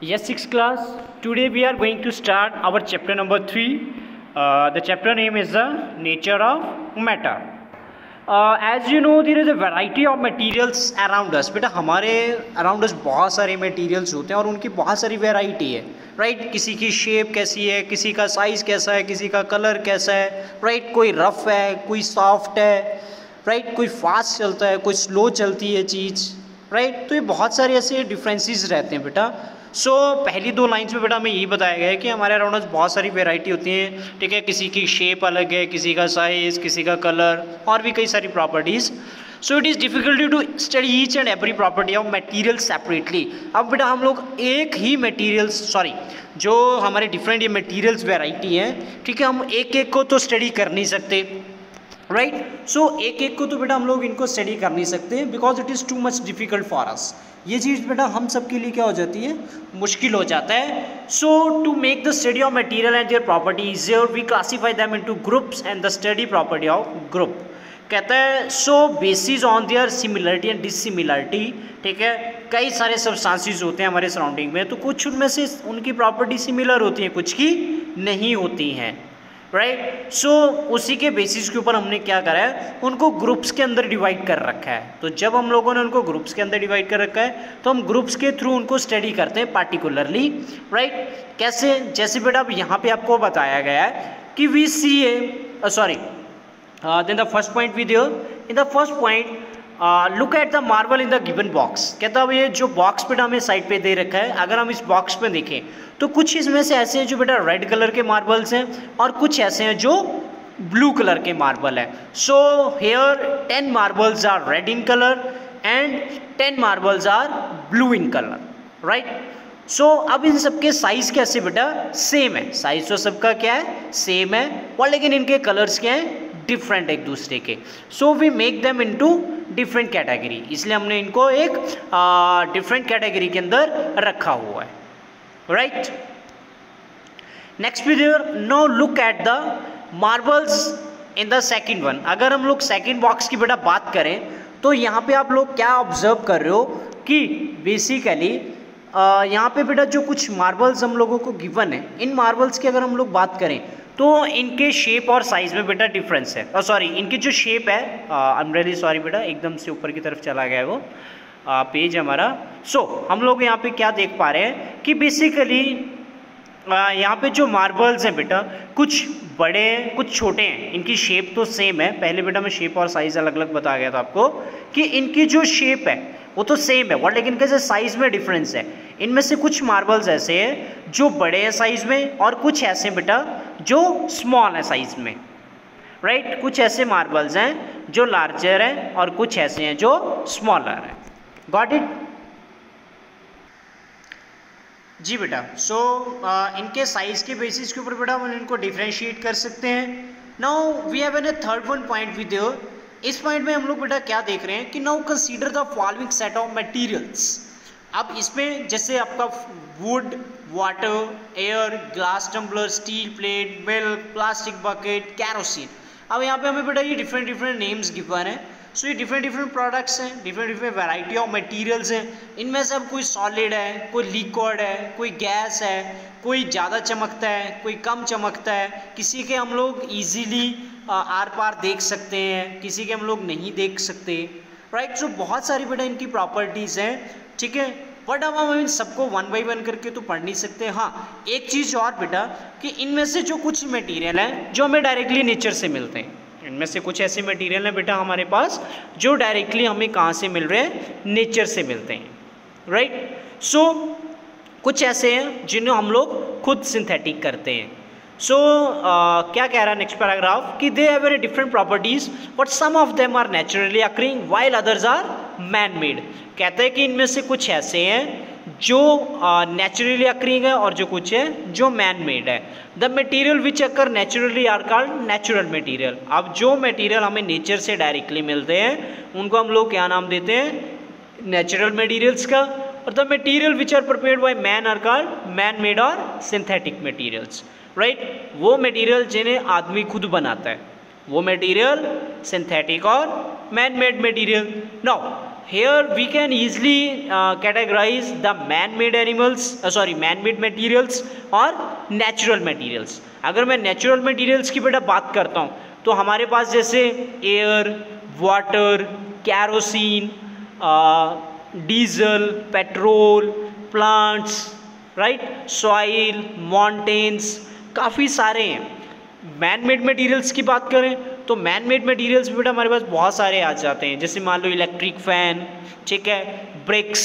Yes, 6th class. Today we are going to start our chapter number 3. Uh, the chapter name is the nature of matter. Uh, as you know there is a variety of materials around us बेटा हमारे around us बहुत सारे materials होते हैं और उनकी बहुत सारी variety है राइट right? किसी की शेप कैसी है किसी का साइज़ कैसा है किसी का कलर कैसा है राइट right? कोई रफ है कोई सॉफ्ट है राइट right? कोई फास्ट चलता है कोई स्लो चलती है चीज़ राइट right? तो ये बहुत सारे ऐसे डिफरेंसेस रहते हैं बेटा सो so, पहली दो लाइंस में बेटा हमें यही बताया गया है कि हमारे अराउंड बहुत सारी वेराइटी होती हैं ठीक है? किसी की शेप अलग है किसी का साइज़ किसी का कलर और भी कई सारी properties so it is difficulty to study each and every property of material separately अब बेटा हम लोग एक ही मटेरियल्स सॉरी जो हमारे डिफरेंट ये मटेरियल्स वेराइटी हैं ठीक है? हम एक एक को तो स्टडी कर नहीं सकते। Right right? सो so, एक एक को तो बेटा हम लोग इनको स्टडी कर नहीं सकते because it is too much difficult for us ये चीज़ बेटा हम सब के लिए क्या हो जाती है? मुश्किल हो जाता है। So to make the study of material and their property easier we classify them into groups and the study property of group कहता है so basis on their similarity and dissimilarity ठीक है? कई सारे सब्सटेंसेस होते हैं हमारे सराउंडिंग में तो कुछ उनमें से उनकी प्रॉपर्टी सिमिलर होती है कुछ की नहीं होती हैं। राइट? सो उसी के बेसिस के ऊपर हमने क्या करा है उनको ग्रुप्स के अंदर डिवाइड कर रखा है तो जब हम लोगों ने उनको ग्रुप्स के अंदर डिवाइड कर रखा है तो हम ग्रुप्स के थ्रू उनको स्टडी करते हैं पार्टिकुलरली राइट? कैसे जैसे बेटा अब यहाँ पे आपको बताया गया है कि we see a sorry then the first point we they in the first point look at the marble in the given box कहता है ये जो बॉक्स बेटा हमें साइड पे दे रखा है, अगर हम इस बॉक्स में देखें तो कुछ इसमें से ऐसे हैं जो बेटा रेड कलर के मार्बल्स हैं और कुछ ऐसे हैं जो ब्लू कलर के मार्बल है. So here ten marbles are red in colour and ten marbles are blue in colour right so अब इन सबके साइज़ कैसे बेटा? सेम है. साइज़ तो सबका क्या है? सेम है. और लेकिन इनके कलर्स क्या हैं? डिफरेंट एक दूसरे के. So we make them into different category इसलिए हमने इनको एक डिफरेंट कैटेगरी के अंदर रखा हुआ है। Right? Next video, now look at the marbles in the second one. अगर हम लोग सेकेंड बॉक्स की बेटा बात करें तो यहाँ पे आप लोग क्या ऑब्ज़र्व कर रहे हो कि बेसिकली यहाँ पे बेटा जो कुछ मार्बल्स हम लोगों को गिवन है, इन मार्बल्स की अगर हम लोग बात करें तो इनके शेप और साइज़ में बेटा डिफरेंस है। और सॉरी इनकी जो शेप है आई एम सॉरी बेटा एकदम से ऊपर की तरफ़ चला गया है वो आ, पेज हमारा। सो so, हम लोग यहाँ पे क्या देख पा रहे हैं कि बेसिकली यहाँ पे जो मार्बल्स हैं बेटा कुछ बड़े हैं कुछ छोटे हैं। इनकी शेप तो सेम है। पहले बेटा मैं शेप और साइज़ अलग अलग बता गया था आपको कि इनकी जो शेप है वो तो सेम है बट लेकिन कैसे साइज़ में डिफरेंस है। इनमें से कुछ मार्बल्स ऐसे हैं जो बड़े हैं साइज़ में और कुछ ऐसे बेटा जो स्मॉल है साइज़ में। Right right? कुछ ऐसे मार्बल्स हैं जो लार्जर हैं और कुछ ऐसे हैं जो स्मॉलर हैं। गॉट इट जी बेटा सो so, uh, इनके साइज़ के बेसिस के ऊपर बेटा हम इनको डिफ्रेंशिएट कर सकते हैं। Now we have an a third one point with इस पॉइंट में हम लोग बेटा क्या देख रहे हैं कि now consider the following set of materials अब इसमें जैसे आपका wood water air glass tumbler steel plate milk plastic bucket kerosene अब यहाँ पे हमें बेटा ये डिफरेंट डिफरेंट नेम्स गिवन है। सो ये डिफरेंट डिफरेंट प्रोडक्ट्स हैं different different variety of materials हैं। इनमें से अब कोई सॉलिड है, कोई लिक्विड है, कोई गैस है, कोई ज़्यादा चमकता है, कोई कम चमकता है, किसी के हम लोग इजीली आर पार देख सकते हैं, किसी के हम लोग नहीं देख सकते। राइट सो बहुत सारी बेटा इनकी प्रॉपर्टीज़ हैं। ठीक है? बट अब हम इन सबको वन बाई वन करके तो पढ़ नहीं सकते। हाँ एक चीज़ और बेटा कि इनमें से जो कुछ मटेरियल हैं जो हमें डायरेक्टली नेचर से मिलते हैं। इनमें से कुछ ऐसे मटेरियल हैं बेटा हमारे पास जो डायरेक्टली हमें कहाँ से मिल रहे हैं? नेचर से मिलते हैं। Right right? सो so, कुछ ऐसे हैं जिन्हें हम लोग खुद सिंथेटिक करते हैं। सो so, uh, क्या कह रहा है नेक्स्ट पैराग्राफ कि they have very different properties but some of them are naturally occurring while others are man made कहते हैं कि इनमें से कुछ ऐसे हैं जो नेचुरली अक्रिंग है और जो कुछ है जो मैन मेड है। The material which occur naturally are called natural material अब जो मटीरियल हमें नेचर से डायरेक्टली मिलते हैं, उनको हम लोग क्या नाम देते हैं? नेचुरल मटीरियल्स का। और the material which are prepared by man are called man made और सिंथेटिक मटीरियल्स राइट वो मटीरियल जिन्हें आदमी खुद बनाता है। वो मटेरियल सिंथेटिक और man made material no here we can easily categorize the man made animals sorry man made materials और नेचुरल मटीरियल्स अगर मैं नेचुरल मटीरियल्स की बेटा बात करता हूँ तो हमारे पास जैसे air water kerosene diesel petrol plants right soil mountains काफ़ी सारे हैं। मैन मेड मटीरियल्स की बात करें तो मैन मेड मटीरियल्स बेटा हमारे पास बहुत सारे आ जाते हैं। जैसे मान लो इलेक्ट्रिक फ़ैन ठीक है ब्रिक्स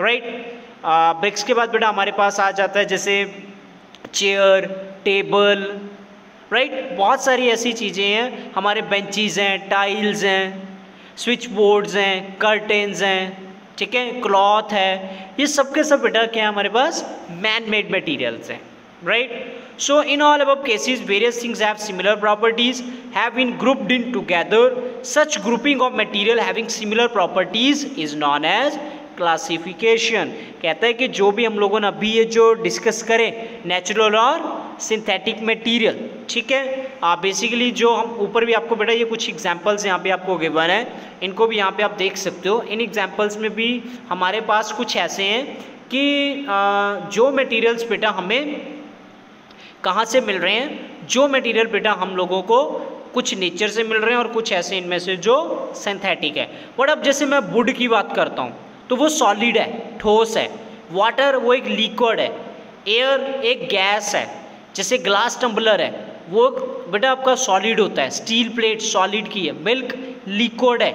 राइट ब्रिक्स के बाद बेटा हमारे पास आ जाता है जैसे चेयर टेबल राइट बहुत सारी ऐसी चीज़ें हैं। हमारे बेंचीज़ हैं टाइल्स हैं स्विच बोर्ड्स हैं कर्टेंस हैं, ठीक है क्लॉथ है। ये सब के सब बेटा क्या है हमारे पास? मैन मेड मटीरियल्स हैं। Right so in all above cases various things have similar properties have been grouped in together such grouping of material having similar properties is known as classification कहता है कि जो भी हम लोगों ने अभी ये जो डिस्कस करें नेचुरल और सिंथेटिक मटेरियल ठीक है आप बेसिकली जो हम ऊपर भी आपको बेटा ये कुछ एग्जांपल्स यहाँ पे आपको गिवन है इनको भी यहाँ पे आप देख सकते हो इन एग्जांपल्स में भी हमारे पास कुछ ऐसे हैं कि आ, जो मटेरियल्स बेटा हमें कहाँ से मिल रहे हैं? जो मटेरियल बेटा हम लोगों को कुछ नेचर से मिल रहे हैं और कुछ ऐसे इनमें से जो सिंथेटिक है। बट अब जैसे मैं वुड की बात करता हूँ तो वो सॉलिड है ठोस है। वाटर वो एक लिक्विड है। एयर एक गैस है। जैसे ग्लास टम्बलर है वो बेटा आपका सॉलिड होता है। स्टील प्लेट सॉलिड की है। मिल्क लिक्विड है।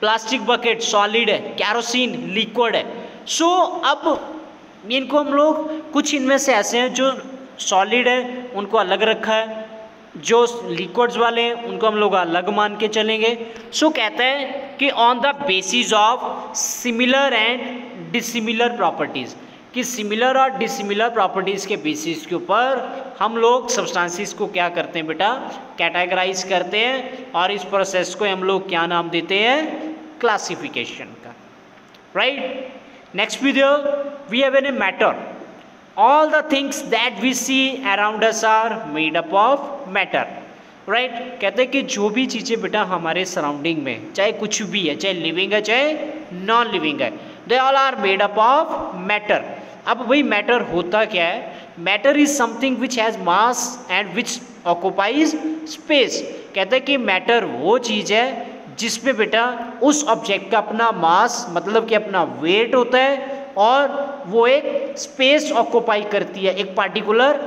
प्लास्टिक बकेट सॉलिड है। कैरोसिन लिक्विड है। सो so, अब इनको हम लोग कुछ इनमें से ऐसे हैं जो सॉलिड है, उनको अलग रखा है। जो लिक्विड्स वाले हैं, उनको हम लोग अलग मान के चलेंगे। सो कहता है कि on the basis of similar and dissimilar properties कि सिमिलर और डिसिमिलर प्रॉपर्टीज़ के बेसिस के ऊपर हम लोग सब्सटेंसेस को क्या करते हैं बेटा? कैटेगराइज करते हैं और इस प्रोसेस को हम लोग क्या नाम देते हैं? क्लासिफिकेशन का। Right next video we have an a matter all the things that we see around us are made up of matter right right? कहते हैं कि जो भी चीज़ें बेटा हमारे सराउंडिंग में, चाहे कुछ भी है, चाहे लिविंग है, चाहे नॉन लिविंग है they all are made up of matter अब वही मैटर होता क्या है? Matter is something which has mass and which occupies space कहते हैं कि मैटर वो चीज़ है जिसमें बेटा उस ऑब्जेक्ट का अपना मास मतलब कि अपना वेट होता है और वो एक स्पेस ऑक्यूपाई करती है, एक पार्टिकुलर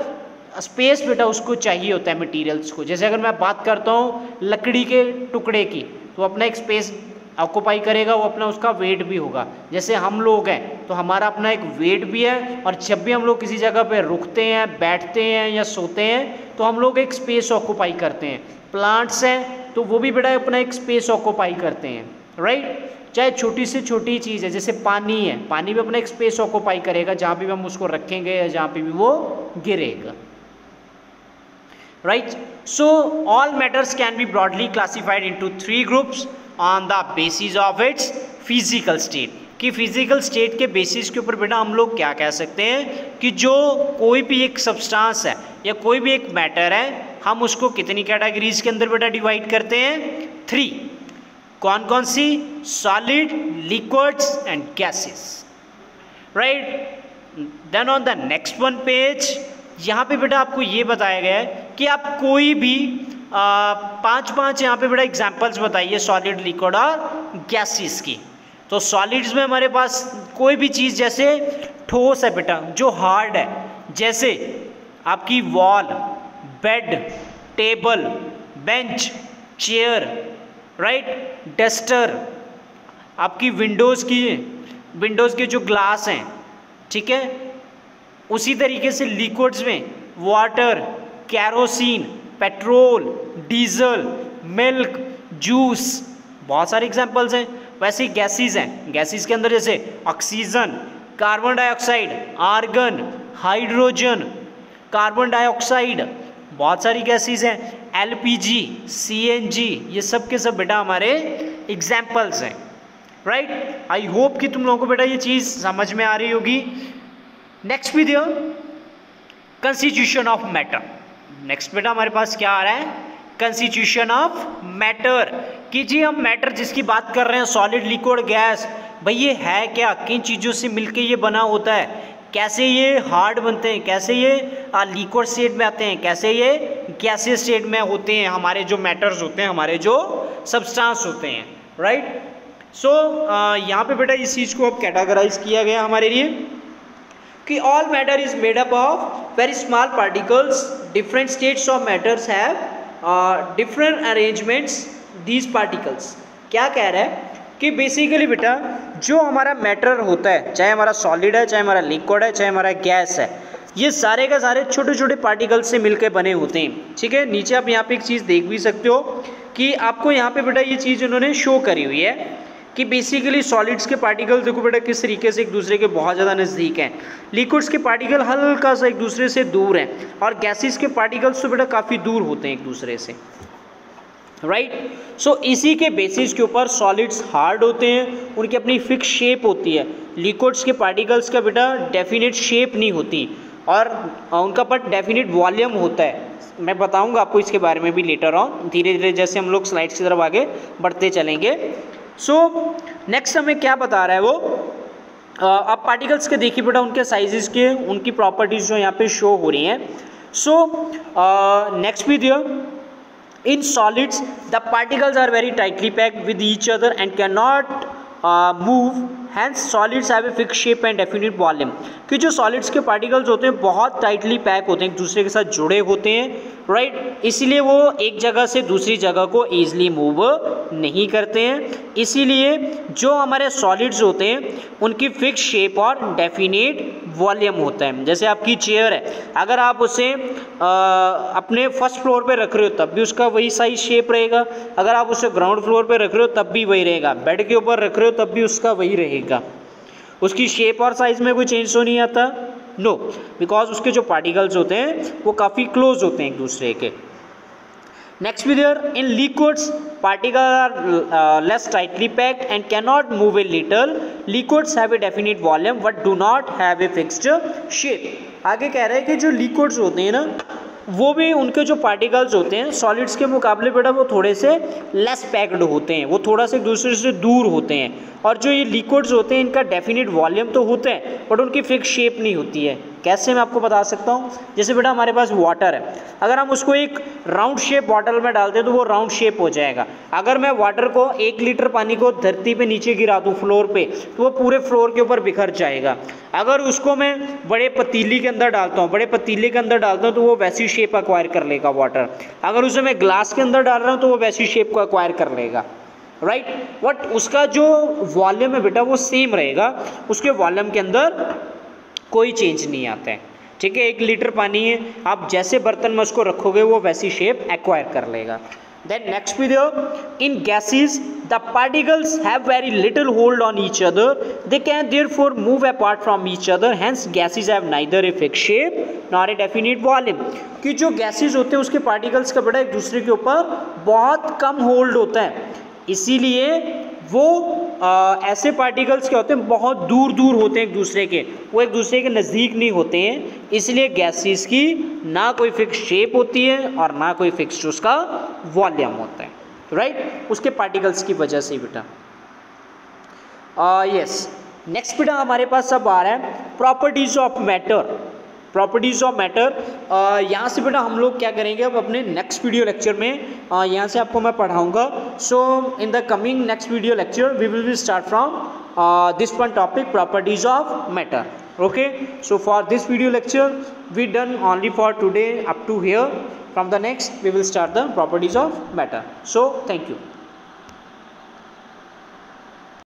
स्पेस बेटा उसको चाहिए होता है मटेरियल्स को। जैसे अगर मैं बात करता हूँ लकड़ी के टुकड़े की तो अपना एक स्पेस ऑक्यूपाई करेगा, वो अपना उसका वेट भी होगा। जैसे हम लोग हैं तो हमारा अपना एक वेट भी है, और जब भी हम लोग किसी जगह पे रुकते हैं, बैठते हैं या सोते हैं तो हम लोग एक स्पेस ऑक्यूपाई करते हैं। प्लांट्स हैं तो वो भी बेटा अपना एक स्पेस ऑक्यूपाई करते हैं राइट चाहे छोटी से छोटी चीज़ है, जैसे पानी है, पानी भी अपना एक स्पेस ऑक्यूपाई करेगा, जहाँ भी हम उसको रखेंगे या जहाँ पे भी वो गिरेगा। Right so all matters can be broadly classified into three groups on the basis of its physical state कि फ़िज़िकल स्टेट के बेसिस के ऊपर बेटा हम लोग क्या कह सकते हैं? कि जो कोई भी एक सब्सटेंस है या कोई भी एक मैटर है, हम उसको कितनी कैटेगरीज के अंदर बेटा डिवाइड करते हैं? थ्री कौन कौन सी solids liquids and gases. Right? Then on the next one page यहाँ पे बेटा आपको ये बताया गया है कि आप कोई भी आ, पाँच पाँच यहाँ पे बेटा एग्जांपल्स बताइए सॉलिड लिक्विड और गैसेस की। तो सॉलिड्स में हमारे पास कोई भी चीज़ जैसे ठोस है बेटा जो हार्ड है जैसे आपकी wall bed table bench chair right duster आपकी विंडोज़ की विंडोज़ के जो ग्लास हैं, ठीक है? उसी तरीके से लिक्विड्स में water kerosene petrol diesel milk juice बहुत सारे एग्जांपल्स हैं। वैसे ही गैसेस हैं। गैसेस के अंदर जैसे oxygen carbon dioxide argon hydrogen carbon dioxide बहुत सारी गैसेस हैं। एलपीजी सीएनजी ये सब के सब बेटा हमारे एग्जाम्पल्स हैं। राइट आई होप कि तुम लोगों को बेटा ये चीज़ समझ में आ रही होगी। Next video constitution of matter next बेटा हमारे पास क्या आ रहा है? कंस्टिट्यूशन ऑफ़ मैटर कि जी हम मैटर जिसकी बात कर रहे हैं सॉलिड लिक्विड गैस भाई ये है क्या? किन चीज़ों से मिलके ये बना होता है? कैसे ये हार्ड बनते हैं? कैसे ये लिक्विड स्टेट में आते हैं? कैसे ये गैसियस स्टेट में होते हैं? हमारे जो मैटर्स होते हैं हमारे जो सब्सटेंस होते हैं राइट सो so, यहाँ पे बेटा इस चीज़ को अब कैटेगराइज किया गया हमारे लिए कि all matter is made up of very small particles different states of matters have different arrangements these particles क्या कह रहा है? कि बेसिकली बेटा, जो हमारा मैटर होता है, चाहे हमारा सॉलिड है, चाहे हमारा लिक्विड है, चाहे हमारा गैस है, ये सारे का सारे छोटे छोटे पार्टिकल से मिलकर बने होते हैं। ठीक है? नीचे आप यहाँ पे एक चीज़ देख भी सकते हो कि आपको यहाँ पे बेटा ये चीज़ उन्होंने शो करी हुई है कि बेसिकली सॉलिड्स के पार्टिकल देखो बेटा, किस तरीके से एक दूसरे के बहुत ज़्यादा नज़दीक हैं। लिक्विड्स के पार्टिकल हल्का सा एक दूसरे से दूर हैं और गैसेस के पार्टिकल्स तो बेटा काफ़ी दूर होते हैं एक दूसरे से। Right right? सो so, इसी के बेसिस के ऊपर सॉलिड्स हार्ड होते हैं उनकी अपनी फिक्स शेप होती है। लिक्विड्स के पार्टिकल्स का बेटा डेफिनेट शेप नहीं होती। और उनका बट डेफिनेट वॉल्यूम होता है। मैं बताऊँगा आपको इसके बारे में भी लेटर ऑन धीरे धीरे जैसे हम लोग स्लाइड्स की तरफ़ आगे बढ़ते चलेंगे। सो नेक्स्ट हमें क्या बता रहा है वो? अब पार्टिकल्स के देखिए बेटा उनके साइजेस के उनकी प्रॉपर्टीज़ जो यहाँ पे शो हो रही हैं। So next video In solids, the particles are very tightly packed with each other and cannot uh, move hence solids have a fix shape and definite volume कि जो सॉलिड्स के पार्टिकल्स होते हैं बहुत टाइटली पैक होते हैं एक दूसरे के साथ जुड़े होते हैं राइट right? इसीलिए वो एक जगह से दूसरी जगह को ईजिली मूव नहीं करते हैं। इसीलिए जो हमारे सॉलिड्स होते हैं उनकी फिक्स शेप और डेफिनेट वॉल्यूम होता है। जैसे आपकी चेयर है अगर आप उसे आ, अपने फ़र्स्ट फ्लोर पे रख रहे हो तब भी उसका वही साइज़ शेप रहेगा। अगर आप उसे ग्राउंड फ्लोर पे रख रहे हो तब भी वही रहेगा। बेड के ऊपर रख रहे हो तब भी उसका वही रहेगा। रहेगा उसकी शेप और साइज़ में कोई चेंज तो नहीं आता? नो बिकॉज़ उसके जो पार्टिकल्स होते हैं, वो काफ़ी क्लोज होते हैं एक दूसरे के। Next video in liquids particle are less tightly packed and cannot move a little liquids have a definite volume but do not have a fixed shape आगे कह रहे हैं कि जो लिक्विड्स होते हैं ना वो भी उनके जो पार्टिकल्स होते हैं सॉलिड्स के मुकाबले बेटा वो थोड़े से लेस पैक्ड होते हैं, वो थोड़ा सा एक दूसरे से दूर होते हैं। और जो ये लिक्विड्स होते हैं, इनका डेफिनेट वॉल्यूम तो होता है बट उनकी फिक्स शेप नहीं होती है। कैसे मैं आपको बता सकता हूँ? जैसे बेटा हमारे पास वाटर है। अगर हम उसको एक राउंड शेप बॉटल में डालते हैं तो वो राउंड शेप हो जाएगा। अगर मैं वाटर को एक लीटर पानी को धरती पे नीचे गिरा दूँ फ्लोर पे तो वो पूरे फ्लोर के ऊपर बिखर जाएगा। अगर उसको मैं बड़े पतीली के अंदर डालता हूँ, बड़े पतीले के अंदर डालता हूँ तो वो वैसी शेप अक्वायर कर लेगा वाटर अगर उसे मैं ग्लास के अंदर डाल रहा हूँ तो वो वैसी शेप को अक्वायर कर लेगा। Right right? बट उसका जो वॉल्यूम है बेटा, वो सेम रहेगा। उसके वॉल्यूम के अंदर कोई चेंज नहीं आता है। ठीक है, एक लीटर पानी है, आप जैसे बर्तन में उसको रखोगे, वो वैसी शेप एक्वायर कर लेगा। Then next video in gases the particles have very little hold on each other they can therefore move apart from each other hence gases have neither a fix shape nor a definite volume कि जो gases होते हैं, उसके particles का बड़ा एक दूसरे के ऊपर बहुत कम होल्ड होता है। इसीलिए वो आ, ऐसे पार्टिकल्स क्या होते हैं? बहुत दूर दूर होते हैं एक दूसरे के। वो एक दूसरे के नज़दीक नहीं होते हैं। इसलिए गैसेस की ना कोई फिक्स शेप होती है और ना कोई फिक्स उसका वॉल्यूम होता है। राइट उसके पार्टिकल्स की वजह से बेटा। यस नेक्स्ट बेटा हमारे पास सब आ रहा है। Properties of matter properties of matter यहाँ से बेटा हम लोग क्या करेंगे अब अपने नेक्स्ट वीडियो लेक्चर में यहाँ से आपको मैं पढ़ाऊँगा। So in the coming next video lecture we will be start from this one topic properties of matter okay so for this video lecture we done only for today up to here from the next we will start the properties of matter so thank you